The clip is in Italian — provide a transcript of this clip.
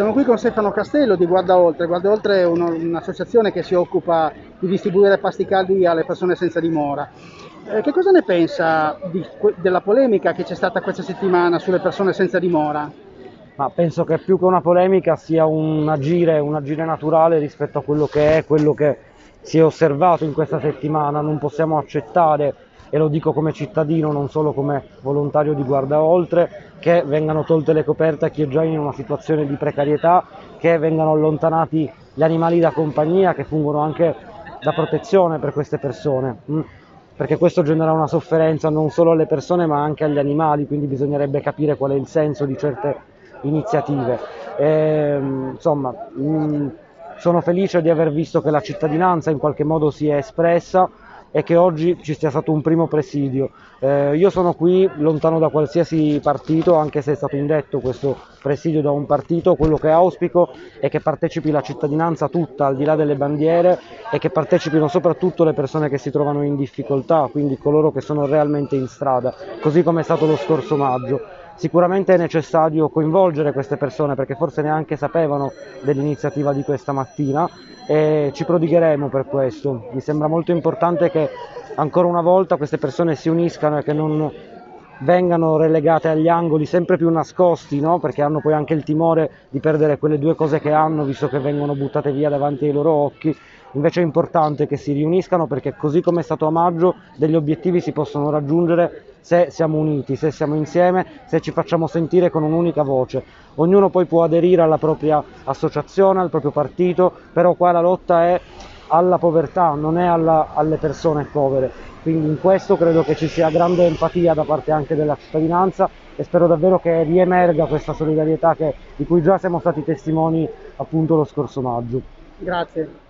Siamo qui con Stefano Castello di Guarda Oltre. Guarda Oltre è un'associazione che si occupa di distribuire pasti caldi alle persone senza dimora. Eh, che cosa ne pensa di della polemica che c'è stata questa settimana sulle persone senza dimora? Ma penso che più che una polemica sia un agire, un agire naturale rispetto a quello che è, quello che si è osservato in questa settimana. Non possiamo accettare, e lo dico come cittadino, non solo come volontario di Guarda Oltre, che vengano tolte le coperte a chi è già in una situazione di precarietà, che vengano allontanati gli animali da compagnia che fungono anche da protezione per queste persone. mm? Perché questo genera una sofferenza non solo alle persone ma anche agli animali, quindi bisognerebbe capire qual è il senso di certe iniziative. Ehm, insomma, mh, sono felice di aver visto che la cittadinanza in qualche modo si è espressa e che oggi ci sia stato un primo presidio. Eh, io sono qui lontano da qualsiasi partito, anche se è stato indetto questo presidio da un partito, quello che auspico è che partecipi la cittadinanza tutta, al di là delle bandiere, e che partecipino soprattutto le persone che si trovano in difficoltà, quindi coloro che sono realmente in strada, così come è stato lo scorso maggio. Sicuramente è necessario coinvolgere queste persone perché forse neanche sapevano dell'iniziativa di questa mattina e ci prodigheremo per questo. Mi sembra molto importante che ancora una volta queste persone si uniscano e che non vengano relegate agli angoli sempre più nascosti, no? perché hanno poi anche il timore di perdere quelle due cose che hanno, visto che vengono buttate via davanti ai loro occhi. Invece è importante che si riuniscano perché così come è stato a maggio, degli obiettivi si possono raggiungere se siamo uniti, se siamo insieme, se ci facciamo sentire con un'unica voce. Ognuno poi può aderire alla propria associazione, al proprio partito, però qua la lotta è alla povertà, non è alla- alle persone povere. Quindi in questo credo che ci sia grande empatia da parte anche della cittadinanza e spero davvero che riemerga questa solidarietà che- di cui già siamo stati testimoni appunto lo scorso maggio. Grazie.